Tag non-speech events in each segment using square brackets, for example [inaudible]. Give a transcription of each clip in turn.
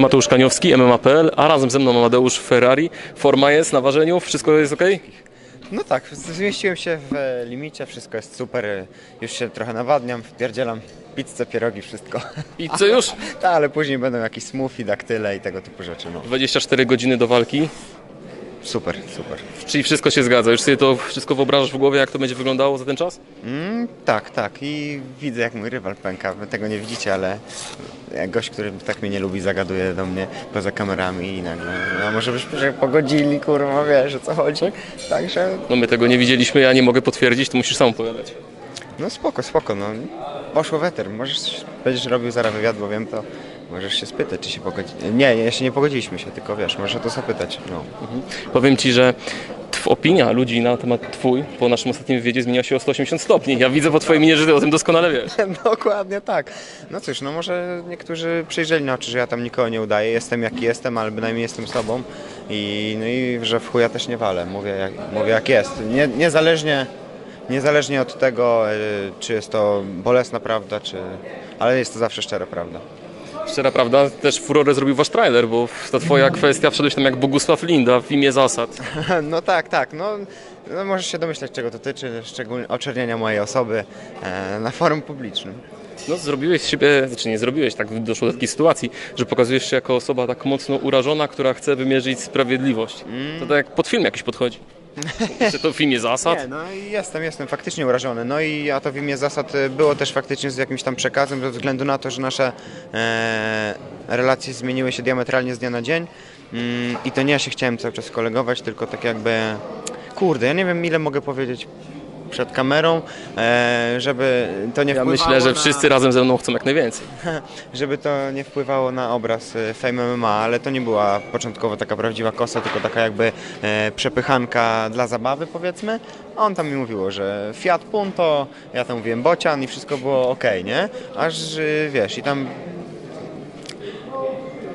Mateusz Kaniowski, MMA.pl, a razem ze mną Amadeusz Ferrari. Forma jest na ważeniu, wszystko jest ok? No tak, zmieściłem się w e, limicie, wszystko jest super. e, Już się trochę nawadniam, wpierdzielam pizzę, pierogi, wszystko. I co już? [laughs] Tak, ale później będą jakieś smoothie, daktyle i tego typu rzeczy. No. 24 godziny do walki, Super, super. czyli wszystko się zgadza. Już sobie to wszystko wyobrażasz w głowie, jak to będzie wyglądało za ten czas? Mm, tak, tak. I widzę jak mój rywal pęka. Wy tego nie widzicie, ale jak gość, który tak mnie nie lubi, zagaduje do mnie poza kamerami i nagle, no może byśmy się pogodzili, kurwa, wiesz o co chodzi. Także, No my tego nie widzieliśmy, ja nie mogę potwierdzić, to musisz sam opowiadać. no spoko, spoko, no. Poszło weter. Możesz, będziesz robił zaraz wywiad, bo wiem to. Możesz się spytać, czy się pogodzi... Nie, nie, jeszcze nie pogodziliśmy się, tylko wiesz, możesz o to zapytać. No. Powiem Ci, że tw- opinia ludzi na temat Twój po naszym ostatnim wywiedzie zmieniła się o 180 stopni. Ja widzę po Twojej minie, że Ty o tym doskonale wiesz. [laughs] Dokładnie tak. No cóż, no może niektórzy przyjrzeli na oczy, że ja tam nikogo nie udaję. Jestem jaki jestem, ale bynajmniej jestem sobą. I, no i że w chuja też nie walę. Mówię jak, mówię jak jest. Nie, niezależnie, niezależnie od tego, y, czy jest to bolesna prawda, czy... Ale jest to zawsze szczera prawda. Szczera prawda, też furorę zrobił Wasz trailer, bo ta Twoja kwestia wszedłeś tam jak Bogusław Linda w imię zasad. [laughs] No tak, tak. No, no możesz się domyśleć, czego dotyczy, szczególnie oczerniania mojej osoby e, na forum publicznym. No zrobiłeś siebie, znaczy nie zrobiłeś, tak doszło do takiej sytuacji, że pokazujesz się jako osoba tak mocno urażona, która chce wymierzyć sprawiedliwość. To tak jak pod film jakiś podchodzi. Czy to w imię zasad? Nie, no i jestem, jestem faktycznie urażony. No i a to w imię zasad y, było też faktycznie z jakimś tam przekazem, ze względu na to, że nasze e, relacje zmieniły się diametralnie z dnia na dzień. Mm, I to nie ja się chciałem cały czas kolegować, tylko tak jakby... Kurde, ja nie wiem ile mogę powiedzieć przed kamerą, e, żeby to nie Ja wpływało myślę, że na... wszyscy razem ze mną chcą jak najwięcej. [laughs] żeby to nie wpływało na obraz e, Fame MMA, ale to nie była początkowo taka prawdziwa kosa, tylko taka jakby e, przepychanka dla zabawy powiedzmy. A on tam mi mówiło, że Fiat Punto, ja tam mówiłem Bocian i wszystko było ok, nie? Aż wiesz, i tam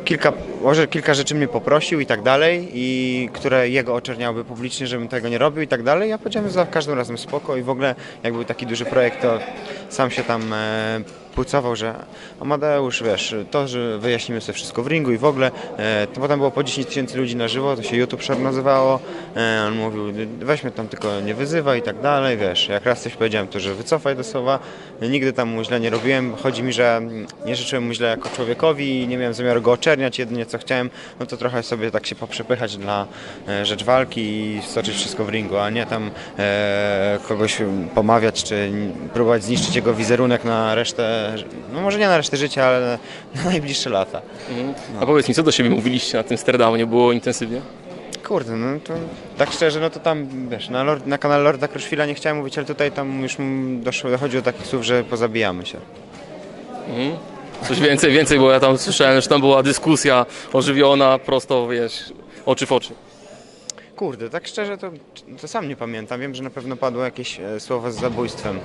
kilka, może kilka rzeczy mnie poprosił i tak dalej, i które jego oczerniałyby publicznie, żebym tego nie robił i tak dalej. Ja powiedziałem za każdym razem spoko i w ogóle jak był taki duży projekt, to sam się tam e, pucował, że Amadeusz, wiesz, to, że wyjaśnimy sobie wszystko w ringu i w ogóle, e, to potem było po 10 tysięcy ludzi na żywo, to się YouTube nazywało, e, on mówił, weźmy tam tylko nie wyzywaj i tak dalej, wiesz, jak raz coś powiedziałem, to że wycofaj do słowa, nigdy tam mu źle nie robiłem, chodzi mi, że nie życzyłem mu źle jako człowiekowi i nie miałem zamiaru go oczerniać, jedynie co chciałem, no to trochę sobie tak się poprzepychać dla e, rzecz walki i stoczyć wszystko w ringu, a nie tam e, kogoś pomawiać, czy próbować zniszczyć jego wizerunek na resztę, no może nie na resztę życia, ale na najbliższe lata. A powiedz mi, co do siebie mówiliście na tym sterdownie? Było intensywnie? Kurde, no to tak szczerze, no to tam, wiesz, na, Lord, na kanale Lorda Kruszwila nie chciałem mówić, ale tutaj tam już doszło, dochodzi do takich słów, że pozabijamy się. Coś więcej, więcej, bo ja tam słyszałem, że tam była dyskusja ożywiona, prosto, wiesz, oczy w oczy. Kurde, tak szczerze to, to sam nie pamiętam. Wiem, że na pewno padło jakieś e, słowo z zabójstwem.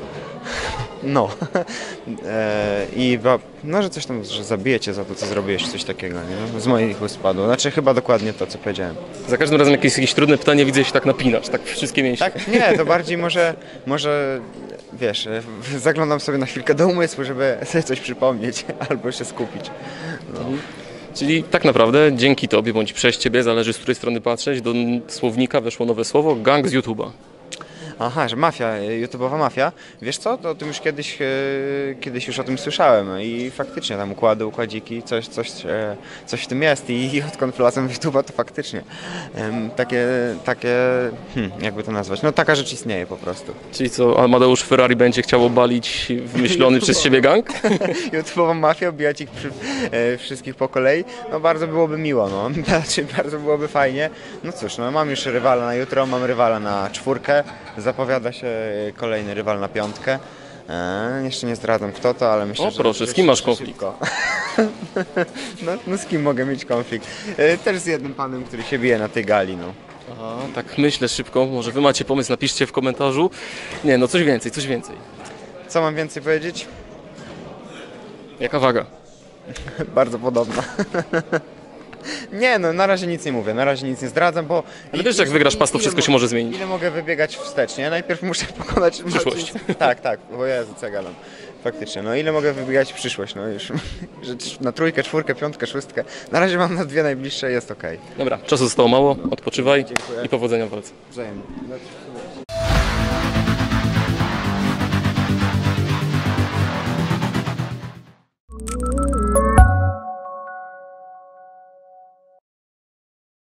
No. [laughs] e, I no, że coś tam, że zabijecie za to, co zrobiłeś, coś takiego, nie? Z moich ust padło. Znaczy chyba dokładnie to, co powiedziałem. Za każdym razem jakieś, jakieś trudne pytanie widzę, się tak napinasz, tak wszystkie mięśnie. Tak? Nie, to bardziej może, może wiesz, zaglądam sobie na chwilkę do umysłu, żeby sobie coś przypomnieć [laughs] albo się skupić. Czyli tak naprawdę dzięki Tobie, bądź przez Ciebie, zależy z której strony patrzeć, do słownika weszło nowe słowo, gang z YouTube'a. Aha, że mafia, e, YouTube'owa mafia. Wiesz co, to o tym już kiedyś, e, kiedyś już o tym słyszałem i faktycznie tam układy, układziki, coś, coś, e, coś w tym jest i odkąd wlazłem w YouTube'a to faktycznie takie, takie, hmm, jakby to nazwać, no taka rzecz istnieje po prostu. Czyli co, Amadeusz Ferrari będzie chciał obalić wymyślony przez siebie gang? [laughs] YouTube'ową mafię, obijać ich przy, wszystkich po kolei, no bardzo byłoby miło, no, [laughs] znaczy bardzo byłoby fajnie. No cóż, no mam już rywala na jutro, mam rywala na czwórkę, zapowiada się kolejny rywal na piątkę. E, jeszcze nie zdradzam kto to, ale myślę, O, że... proszę, że z kim masz konflikt? [laughs] no, no z kim mogę mieć konflikt? E, też z jednym panem, który się bije na tej gali, no. Aha, tak myślę szybko, może Wy macie pomysł, napiszcie w komentarzu. Nie, no coś więcej, coś więcej. Co mam więcej powiedzieć? Jaka waga? [laughs] Bardzo podobna. [laughs] Nie, no na razie nic nie mówię, na razie nic nie zdradzam, bo... Ale wiesz, jak wygrasz pas, to wszystko się może zmienić. Ile mogę wybiegać wstecznie? Najpierw muszę [laughs] pokonać... Przyszłość. [laughs] Tak, tak, bo ja gadam. Faktycznie, no ile mogę wybiegać w przyszłość, no już, [laughs] na trójkę, czwórkę, piątkę, szóstkę. Na razie mam na dwie najbliższe, jest okej. Dobra, czasu zostało mało, odpoczywaj Dziękuję. i powodzenia w walce. Wzajemnie.